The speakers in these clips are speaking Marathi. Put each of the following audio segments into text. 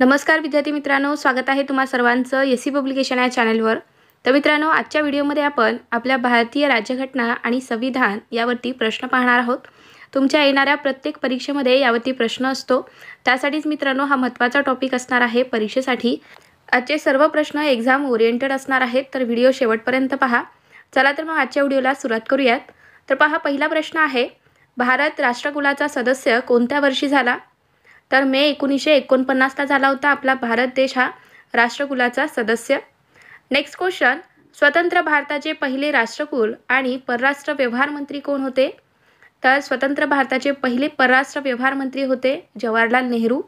नमस्कार विद्यार्थी मित्रांनो स्वागत आहे तुम्हा सर्वांचं एस सी पब्लिकेशन या चॅनलवर. तर मित्रांनो आजच्या व्हिडिओमध्ये आपण आपल्या भारतीय राज्यघटना आणि संविधान यावरती प्रश्न पाहणार आहोत. तुमच्या येणाऱ्या प्रत्येक परीक्षेमध्ये यावरती प्रश्न असतो. त्यासाठीच मित्रांनो हा महत्त्वाचा टॉपिक असणार आहे परीक्षेसाठी. आजचे सर्व प्रश्न एक्झाम ओरिएंटेड असणार आहेत तर व्हिडिओ शेवटपर्यंत पहा. चला तर मग आजच्या व्हिडिओला सुरुवात करूयात. तर पहा पहिला प्रश्न आहे भारत राष्ट्रकुलाचा सदस्य कोणत्या वर्षी झाला? तर मे एकोणीसशे एकोणपन्नासला झाला होता आपला भारत देश हा राष्ट्रकुलाचा सदस्य. नेक्स्ट क्वेश्चन स्वतंत्र भारताचे पहिले राष्ट्रकुल आणि परराष्ट्र व्यवहार मंत्री कोण होते? तर स्वतंत्र भारताचे पहिले परराष्ट्र व्यवहार मंत्री होते जवाहरलाल नेहरू.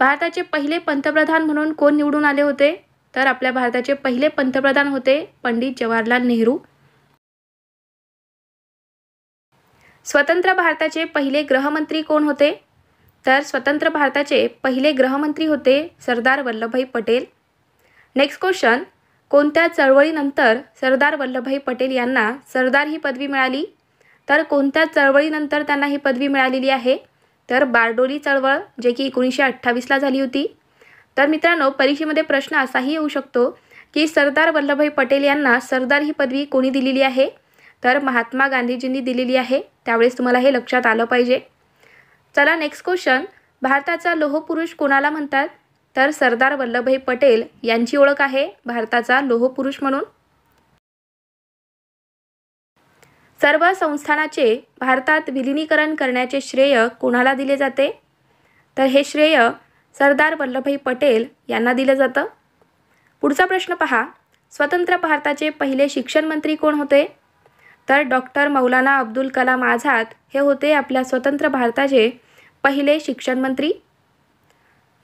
भारताचे पहिले पंतप्रधान म्हणून कोण निवडून आले होते? तर आपल्या भारताचे पहिले पंतप्रधान होते पंडित जवाहरलाल नेहरू. स्वतंत्र भारताचे पहिले गृहमंत्री कोण होते? तर स्वतंत्र भारताचे पहिले गृहमंत्री होते सरदार वल्लभभाई पटेल. नेक्स्ट क्वेश्चन कोणत्या चळवळीनंतर सरदार वल्लभभाई पटेल यांना सरदार ही पदवी मिळाली? तर कोणत्या चळवळीनंतर त्यांना ही पदवी मिळालेली आहे? तर बारडोली चळवळ जे की एकोणीसशे अठ्ठावीसला झाली होती. तर मित्रांनो परीक्षेमध्ये प्रश्न असाही येऊ शकतो की सरदार वल्लभभाई पटेल यांना सरदार ही पदवी कोणी दिलेली आहे? तर महात्मा गांधीजींनी दिलेली आहे. त्यावेळेस तुम्हाला हे लक्षात आलं पाहिजे. चला नेक्स्ट क्वेश्चन भारताचा लोहपुरुष कोणाला म्हणतात? तर सरदार वल्लभभाई पटेल यांची ओळख आहे भारताचा लोहपुरुष म्हणून. सर्व संस्थानाचे भारतात विलिनीकरण करण्याचे श्रेय कोणाला दिले जाते? तर हे श्रेय सरदार वल्लभभाई पटेल यांना दिलं जातं. पुढचा प्रश्न पहा. स्वतंत्र भारताचे पहिले शिक्षण मंत्री कोण होते? तर डॉक्टर मौलाना अब्दुल कलाम आझाद हे होते आपल्या स्वतंत्र भारताचे पहिले शिक्षण मंत्री.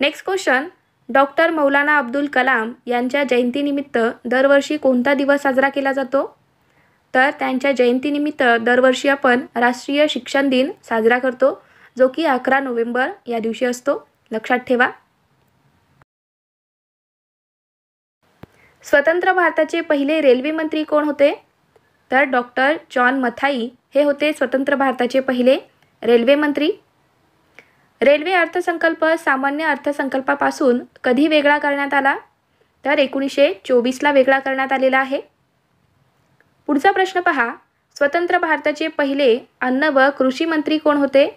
Next question doctor Maulana Abdul Kalam यांच्या जयंतीनिमित्त दरवर्षी कोणता दिवस साजरा केला जातो? तर त्यांच्या जयंतीनिमित्त दरवर्षी आपण राष्ट्रीय शिक्षण दिन साजरा करतो जो की अकरा नोव्हेंबर या दिवशी असतो. लक्षात ठेवा. स्वतंत्र भारताचे पहिले रेल्वे मंत्री कोण होते? तर डॉक्टर जॉन मथाई हे होते स्वतंत्र भारताचे पहिले रेल्वे मंत्री. रेल्वे अर्थसंकल्प सामान्य अर्थसंकल्पापासून कधी वेगळा करण्यात आला? तर एकोणीसशे चोवीसला वेगळा करण्यात आलेला आहे. पुढचा प्रश्न पहा. स्वतंत्र भारताचे पहिले अन्न व कृषी मंत्री कोण होते?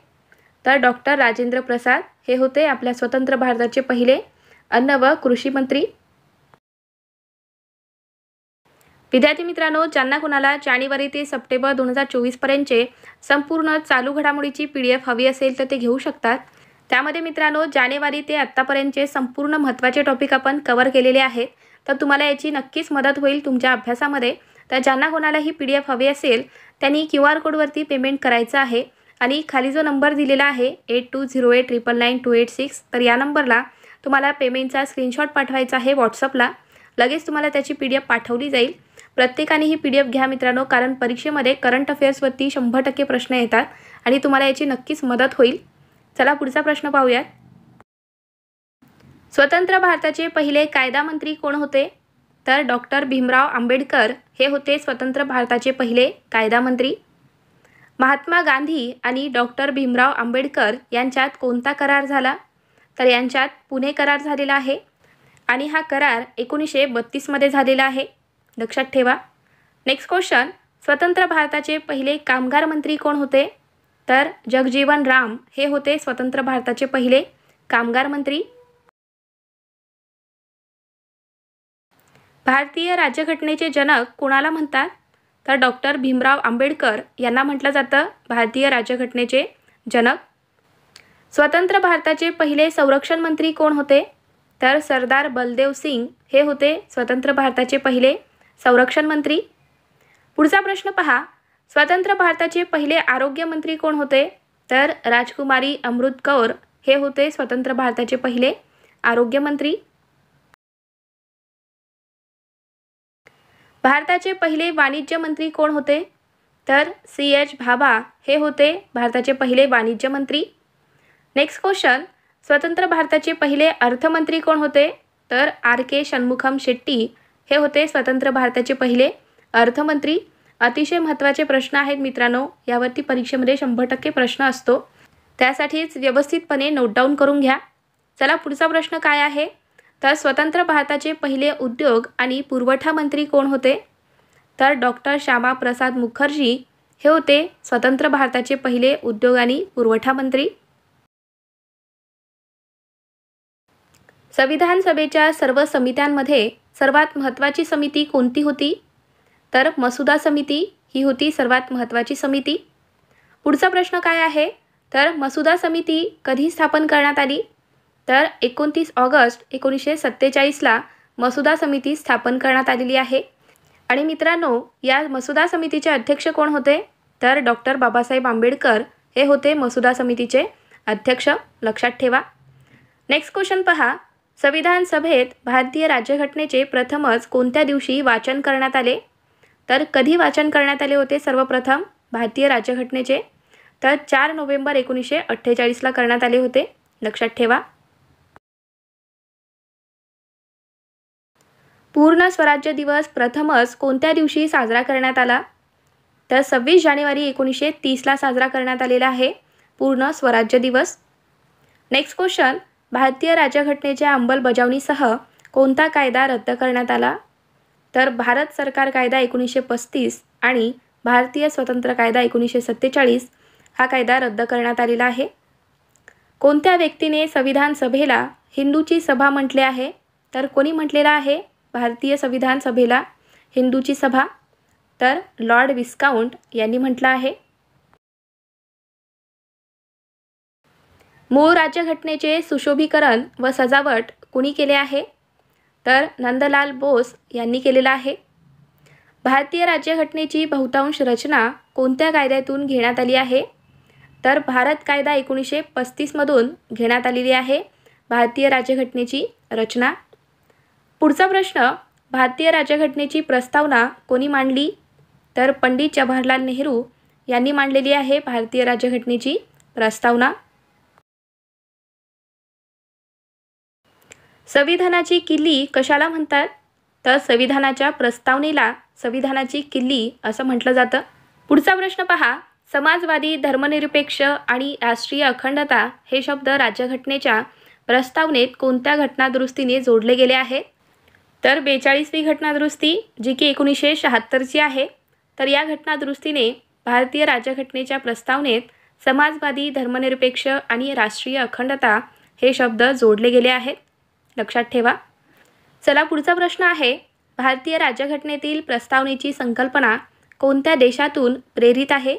तर डॉक्टर राजेंद्र प्रसाद हे होते आपल्या स्वतंत्र भारताचे पहिले अन्न व कृषी मंत्री. विद्यार्थी मित्रांनो ज्यांना कुणाला जानेवारी ते सप्टेंबर दोन हजार चोवीसपर्यंतचे संपूर्ण चालू घडामोडीची पी डी एफ हवी असेल तर ते घेऊ शकतात. त्यामध्ये मित्रांनो जानेवारी ते आत्तापर्यंतचे संपूर्ण महत्त्वाचे टॉपिक आपण कवर केलेले आहेत. तर तुम्हाला याची नक्कीच मदत होईल तुमच्या अभ्यासामध्ये. तर ज्यांना कोणाला ही पी डी एफ हवी असेल त्यांनी क्यू आर कोडवरती पेमेंट करायचं आहे. आणि खाली जो नंबर दिलेला आहे eight two zero eight triple nine two eight six तर या नंबरला तुम्हाला पेमेंटचा स्क्रीनशॉट पाठवायचा आहे व्हॉट्सअपला लगेच तुम्हाला त्याची पी डी एफ पाठवली जाईल. प्रत्येकाने ही पी डी एफ घ्या मित्रांनो कारण परीक्षेमध्ये करंट अफेअर्सवरती शंभर टक्के प्रश्न येतात. आणि तुम्हाला याची नक्कीच मदत होईल. चला पुढचा प्रश्न पाहूयात. स्वतंत्र भारताचे पहिले कायदा मंत्री कोण होते? तर डॉक्टर भीमराव आंबेडकर हे होते स्वतंत्र भारताचे पहिले कायदा मंत्री. महात्मा गांधी आणि डॉक्टर भीमराव आंबेडकर यांच्यात कोणता करार झाला? तर यांच्यात पुणे करार झालेला आहे. आणि हा करार एकोणीसशे बत्तीसमध्ये झालेला आहे. लक्षात ठेवा. नेक्स्ट क्वेश्चन स्वतंत्र भारताचे पहिले कामगार मंत्री कोण होते? तर जगजीवन राम हे होते स्वतंत्र भारताचे पहिले कामगार मंत्री. भारतीय राज्यघटनेचे जनक कोणाला म्हणतात? तर डॉक्टर भीमराव आंबेडकर यांना म्हटलं जातं भारतीय राज्यघटनेचे जनक. स्वतंत्र भारताचे पहिले संरक्षण मंत्री कोण होते? तर सरदार बलदेव सिंग हे होते स्वतंत्र भारताचे पहिले संरक्षण मंत्री. पुढचा प्रश्न पहा. स्वतंत्र भारताचे पहिले आरोग्यमंत्री कोण होते? तर राजकुमारी अमृत कौर. हे होते स्वतंत्र भारताचे पहिले आरोग्यमंत्री भारताचे पहिले वाणिज्य मंत्री कोण होते? तर सी. एच. भाभा. हे होते भारताचे पहिले वाणिज्य मंत्री. नेक्स्ट क्वेश्चन स्वतंत्र भारताचे पहिले अर्थमंत्री कोण होते? तर आर. के. षण्मुखम शेट्टी. हे होते स्वतंत्र भारताचे पहिले अर्थमंत्री. अतिशय महत्त्वाचे प्रश्न आहेत मित्रांनो. यावरती परीक्षेमध्ये शंभर टक्के प्रश्न असतो. त्यासाठीच व्यवस्थितपणे नोटडाऊन करून घ्या. चला पुढचा प्रश्न काय आहे? तर स्वतंत्र भारताचे पहिले उद्योग आणि पुरवठा मंत्री कोण होते? तर डॉक्टर श्यामाप्रसाद मुखर्जी हे होते स्वतंत्र भारताचे पहिले उद्योग आणि पुरवठा मंत्री. संविधान सभेच्या सर्व समित्यांमध्ये सर्वात महत्त्वाची समिती कोणती होती? तर मसुदा समिती ही होती सर्वात महत्त्वाची समिती. पुढचा प्रश्न काय आहे? तर मसुदा समिती कधी स्थापन करण्यात आली? तर एकोणतीस ऑगस्ट एकोणीसशे सत्तेचाळीसला मसुदा समिती स्थापन करण्यात आलेली आहे. आणि मित्रांनो या मसुदा समितीचे अध्यक्ष कोण होते? तर डॉक्टर बाबासाहेब आंबेडकर हे होते मसुदा समितीचे अध्यक्ष. लक्षात ठेवा. नेक्स्ट क्वेश्चन पहा. संविधान सभेत भारतीय राज्यघटनेचे प्रथमच कोणत्या दिवशी वाचन करण्यात आले? तर कधी वाचन करण्यात आले होते सर्वप्रथम? भारतीय राज्यघटनेचे. तर चार नोव्हेंबर एकोणीसशे अठ्ठेचाळीसला करण्यात आले होते. लक्षात ठेवा. पूर्ण स्वराज्य दिवस प्रथमच कोणत्या दिवशी साजरा करण्यात आला? तर सव्वीस जानेवारी एकोणीसशे तीसला साजरा करण्यात आलेला आहे पूर्ण स्वराज्य दिवस. नेक्स्ट क्वेश्चन भारतीय राज्यघटनेच्या अंमलबजावणीसह कोणता कायदा रद्द करण्यात आला? तर भारत सरकार कायदा एकोणीसशे पस्तीस आणि भारतीय स्वतंत्र कायदा एकोणीसशे सत्तेचाळीस हा कायदा रद्द करण्यात आलेला आहे. कोणत्या व्यक्तीने संविधान सभेला हिंदूची सभा म्हटले आहे? तर कोणी म्हटलेलं आहे? भारतीय संविधान सभेला हिंदूची सभा. तर लॉर्ड विस्काउंट यांनी म्हटलं आहे. मूळ राज्यघटनेचे सुशोभीकरण व सजावट कुणी केले आहे? तर नंदलाल बोस यांनी केलेला आहे. भारतीय राज्यघटनेची बहुतांश रचना कोणत्या कायद्यातून घेण्यात आली आहे? तर भारत कायदा एकोणीसशे पस्तीसमधून घेण्यात आलेली आहे. भारतीय राज्यघटनेची रचना. पुढचा प्रश्न भारतीय राज्यघटनेची प्रस्तावना कोणी मांडली? तर पंडित जवाहरलाल नेहरू यांनी मांडलेली आहे भारतीय राज्यघटनेची प्रस्तावना. संविधानाची किल्ली कशाला म्हणतात? तर संविधानाच्या प्रस्तावनेला संविधानाची किल्ली असं म्हटलं जातं. पुढचा प्रश्न पहा. समाजवादी धर्मनिरपेक्ष आणि राष्ट्रीय अखंडता हे शब्द राज्यघटनेच्या प्रस्तावनेत कोणत्या घटनादुरुस्तीने जोडले गेले आहे? तर बेचाळीसवी घटनादुरुस्ती जी की एकोणीसशे शहात्तरची आहे तर या घटनादुरुस्तीने भारतीय राज्यघटनेच्या प्रस्तावनेत समाजवादी धर्मनिरपेक्ष आणि राष्ट्रीय अखंडता हे शब्द जोडले गेले आहेत. लक्षात ठेवा. चला पुढचा प्रश्न आहे भारतीय राज्यघटनेतील प्रस्तावनेची संकल्पना कोणत्या देशातून प्रेरित आहे?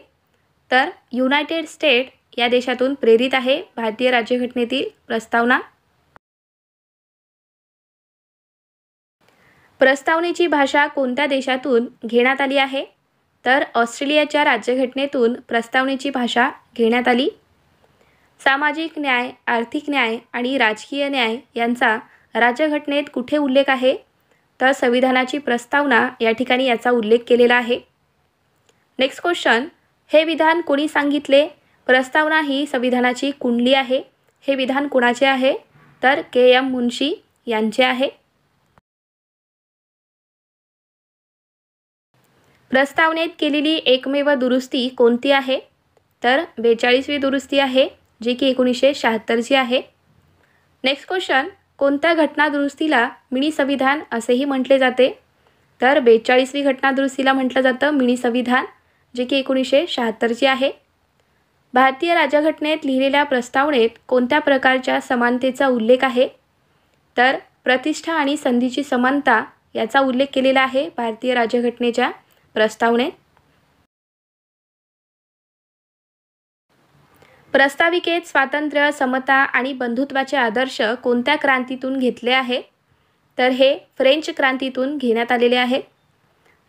तर युनायटेड स्टेट या देशातून प्रेरित आहे भारतीय राज्यघटनेतील प्रस्तावना. प्रस्तावनेची भाषा कोणत्या देशातून घेण्यात आली आहे? तर ऑस्ट्रेलियाच्या राज्यघटनेतून प्रस्तावनेची भाषा घेण्यात आली. सामाजिक न्याय आर्थिक न्याय आणि राजकीय न्याय यांचा राज्यघटनेत कुठे उल्लेख आहे? तर संविधानाची प्रस्तावना या ठिकाणी याचा उल्लेख केलेला आहे. नेक्स्ट क्वेश्चन हे विधान कोणी सांगितले? प्रस्तावना ही संविधानाची कुंडली आहे. हे विधान कोणाचे आहे? तर के एम मुन्शी यांचे आहे. प्रस्तावनेत केलेली एकमेव दुरुस्ती कोणती आहे? तर बेचाळीसवी दुरुस्ती आहे. जी की एकोणीसशे शहात्तरची आहे. नेक्स्ट क्वेश्चन कोणत्या घटनादुरुस्तीला मिनी संविधान असेही म्हटले जाते? तर बेचाळीसवी घटनादुरुस्तीला म्हटलं जातं मिनी संविधान जे की एकोणीसशे शहात्तरची आहे. भारतीय राज्यघटनेत लिहिलेल्या प्रस्तावनेत कोणत्या प्रकारच्या समानतेचा उल्लेख आहे? तर प्रतिष्ठा आणि संधीची समानता याचा उल्लेख केलेला आहे भारतीय राज्यघटनेच्या प्रस्तावनेत. प्रस्ताविकेत स्वातंत्र्य समता आणि बंधुत्वाचे आदर्श कोणत्या क्रांतीतून घेतले आहे? तर हे फ्रेंच क्रांतीतून घेण्यात आलेले आहे.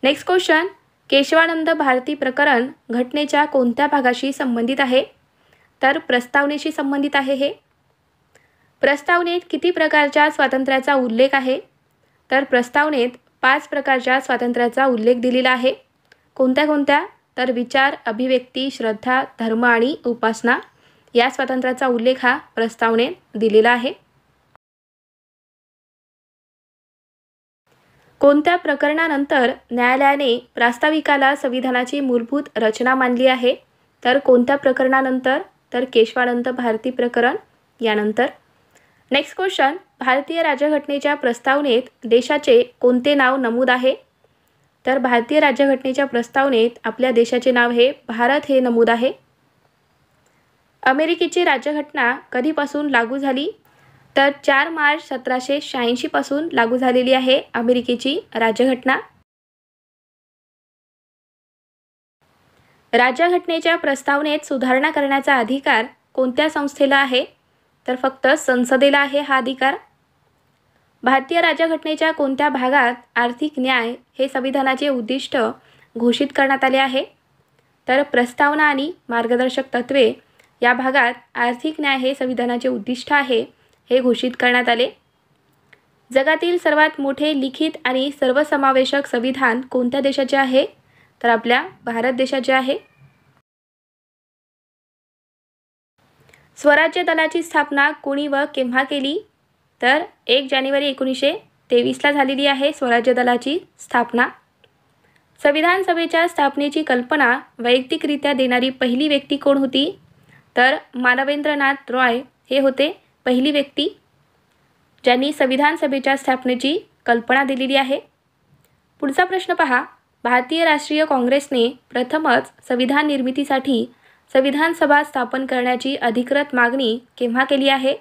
नेक्स्ट क्वेश्चन केशवानंद भारती प्रकरण घटनेच्या कोणत्या भागाशी संबंधित आहे? तर प्रस्तावनेशी संबंधित आहे हे. प्रस्तावनेत किती प्रकारच्या स्वातंत्र्याचा उल्लेख आहे? तर प्रस्तावनेत पाच प्रकारच्या स्वातंत्र्याचा उल्लेख दिलेला आहे. कोणत्या कोणत्या? तर विचार अभिव्यक्ती श्रद्धा धर्म आणि उपासना. या स्वातंत्र्याचा उल्लेख हा प्रस्तावनेत दिलेला आहे. कोणत्या प्रकरणानंतर न्यायालयाने प्रास्ताविकाला संविधानाची मूलभूत रचना मानली आहे? तर कोणत्या प्रकरणानंतर? तर केशवानंद भारती प्रकरण यानंतर. नेक्स्ट क्वेश्चन भारतीय राज्यघटनेच्या प्रस्तावनेत देशाचे कोणते नाव नमूद आहे? तर भारतीय राज्यघटनेच्या प्रस्तावनेत आपल्या देशाचे नाव हे भारत हे नमूद आहे. अमेरिकेची राज्यघटना कधीपासून लागू झाली? तर चार मार्च सतराशे शहाऐंशीपासून लागू झालेली आहे अमेरिकेची राज्यघटना. राज्यघटनेच्या प्रस्तावनेत सुधारणा करण्याचा अधिकार कोणत्या संस्थेला आहे? तर फक्त संसदेला आहे हा अधिकार. भारतीय राज्यघटनेच्या कोणत्या भागात आर्थिक न्याय हे संविधानाचे उद्दिष्ट घोषित करण्यात आले आहे? तर प्रस्तावना आणि मार्गदर्शक तत्त्वे या भागात आर्थिक न्याय हे संविधानाचे उद्दिष्ट आहे हे घोषित करण्यात आले. जगातील सर्वात मोठे लिखित आणि सर्वसमावेशक संविधान कोणत्या देशाचे आहे? तर आपल्या भारत देशाचे आहे. स्वराज्य दलाची स्थापना कोणी व केव्हा केली? तर एक जानेवारी एकोणीसशे तेवीसला झालेली आहे स्वराज्य दलाची स्थापना. संविधान सभेच्या स्थापनेची कल्पना वैयक्तिकरित्या देणारी पहिली व्यक्ती कोण होती? तर मानवेंद्रनाथ रॉय हे होते पहिली व्यक्ती ज्यांनी संविधान सभेच्या स्थापनेची कल्पना दिलेली आहे. पुढचा प्रश्न पहा. भारतीय राष्ट्रीय काँग्रेसने प्रथमच संविधान निर्मितीसाठी संविधान सभा स्थापन करण्याची अधिकृत मागणी केव्हा केली आहे?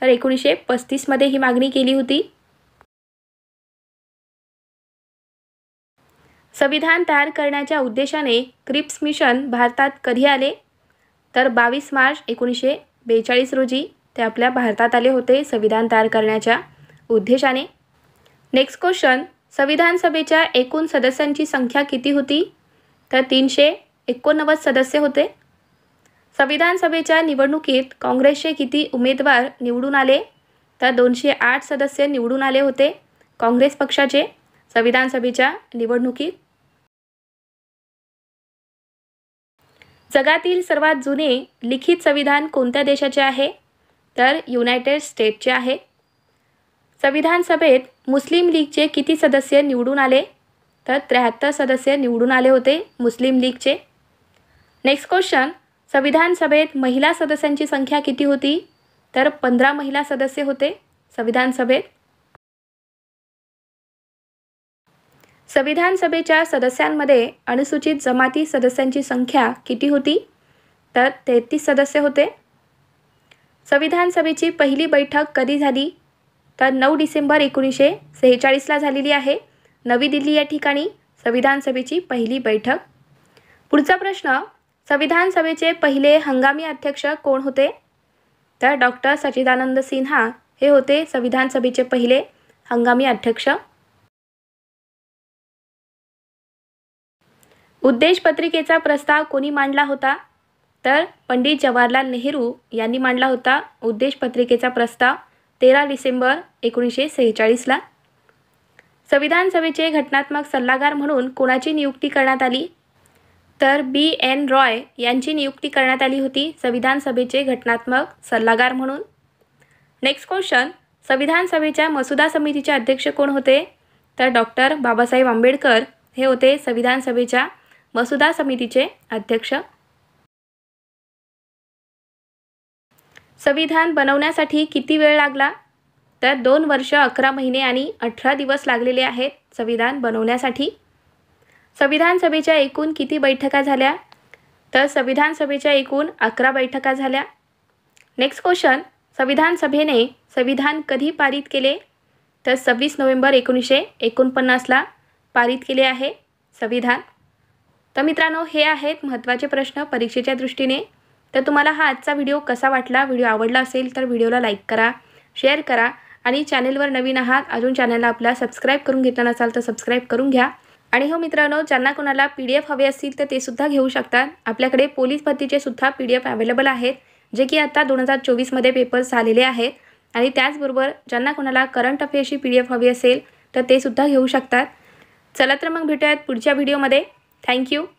तर एकोणीसशे पस्तीसमध्ये ही मागणी केली होती. संविधान तयार करण्याच्या उद्देशाने क्रिप्स मिशन भारतात कधी आले? तर बावीस मार्च एकोणीसशे बेचाळीस रोजी ते आपल्या भारतात आले होते संविधान तयार करण्याच्या उद्देशाने. नेक्स्ट क्वेश्चन संविधान सभेच्या एकूण सदस्यांची संख्या किती होती? तर तीनशे एकोणनव्वद सदस्य होते. संविधान सभेच्या निवडणुकीत काँग्रेसचे किती उमेदवार निवडून आले? तर दोनशे आठ सदस्य निवडून आले होते काँग्रेस पक्षाचे संविधान सभेच्या निवडणुकीत. जगातील सर्वात जुने लिखित संविधान कोणत्या देशाचे आहे? तर युनायटेड स्टेटचे आहे. संविधान सभेत मुस्लिम लीगचे किती सदस्य निवडून आले? तर त्र्याहत्तर सदस्य निवडून आले होते मुस्लिम लीगचे. नेक्स्ट क्वेश्चन संविधान सभेत महिला सदस्यांची संख्या किती होती? तर पंधरा महिला सदस्य होते संविधान सभेत. संविधान सभेच्या सदस्यांमध्ये अनुसूचित जमाती सदस्यांची संख्या किती होती? तर तेहतीस सदस्य होते. संविधान सभेची पहिली बैठक कधी झाली? तर नऊ डिसेंबर एकोणीसशे सेहेचाळीसला झालेली आहे. नवी दिल्ली या ठिकाणी संविधान सभेची पहिली बैठक. पुढचा प्रश्न संविधान सभेचे पहिले हंगामी अध्यक्ष कोण होते? तर डॉक्टर सच्चिदानंद सिन्हा हे होते संविधान सभेचे पहिले हंगामी अध्यक्ष. उद्देश पत्रिकेचा प्रस्ताव कोणी मांडला होता? तर पंडित जवाहरलाल नेहरू यांनी मांडला होता उद्देश पत्रिकेचा प्रस्ताव तेरा डिसेंबर एकोणीसशे सेहेचाळीसला संविधान सभेचे घटनात्मक सल्लागार म्हणून कोणाची नियुक्ती करण्यात आली? तर बी एन रॉय यांची नियुक्ती करण्यात आली होती संविधान सभेचे घटनात्मक सल्लागार म्हणून. Next question. संविधान सभेच्या मसुदा समितीचे अध्यक्ष कोण होते? तर डॉक्टर बाबासाहेब आंबेडकर हे होते संविधान सभेच्या मसुदा समितीचे अध्यक्ष. संविधान बनवण्यासाठी किती वेळ लागला? तर दोन वर्ष अकरा महिने आणि अठरा दिवस लागलेले आहेत संविधान बनवण्यासाठी. संविधान सभेच्या एकूण किती बैठका झाल्या? तर संविधान सभेच्या एकूण अकरा बैठका झाल्या. नेक्स्ट क्वेश्चन संविधान सभेने संविधान कधी पारित केले? तर सव्वीस नोव्हेंबर एकोणीसशे एकोणपन्नासला पारित केले आहे संविधान. तर मित्रांनो हे आहेत महत्त्वाचे प्रश्न परीक्षेच्या दृष्टीने. तर तुम्हाला हा आजचा व्हिडिओ कसा वाटला व्हिडिओ आवडला असेल तर व्हिडिओला लाईक करा शेअर करा आणि चॅनेलवर नवीन आहात अजून चॅनलला आपला सबस्क्राईब करून घेतला नसाल तर सबस्क्राईब करून घ्या. आणि हो मित्रांनो ज्यांना कोणाला पी डी एफ हवे असतील तर ते सुद्धा घेऊ शकतात. आपल्याकडे पोलीस भरतीचे सुद्धा पी डी एफ अवेलेबल आहेत जे की आता दोन हजार चोवीसमध्ये पेपर्स झालेले आहेत. आणि त्याचबरोबर ज्यांना कोणाला करंट अफेअरची पी डी एफ हवी असेल तर ते सुद्धा घेऊ शकतात. चला तर मग भेटूयात पुढच्या व्हिडिओमध्ये. Thank you.